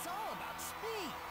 It's all about speed.